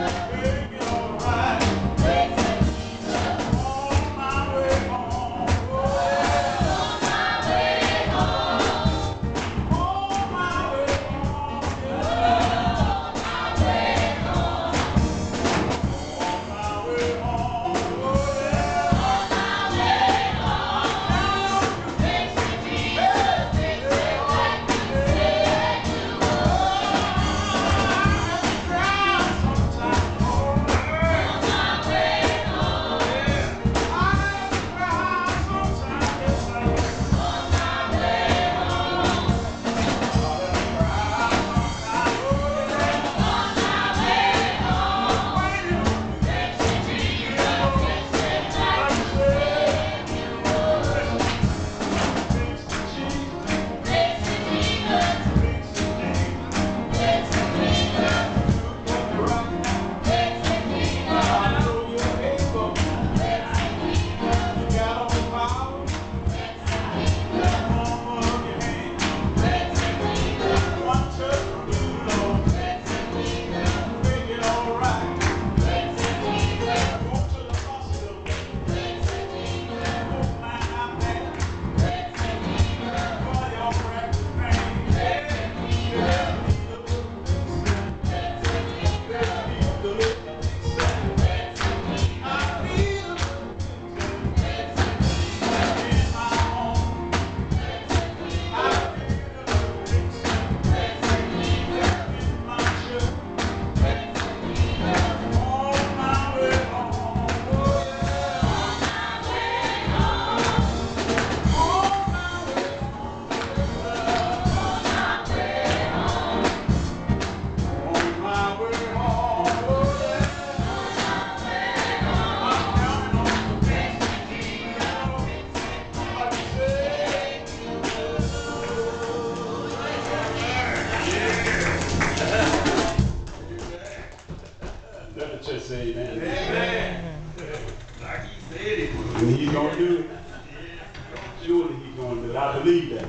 Just say amen. Amen. Like he said it. And he's gonna do it. Surely he's gonna do it. I believe that.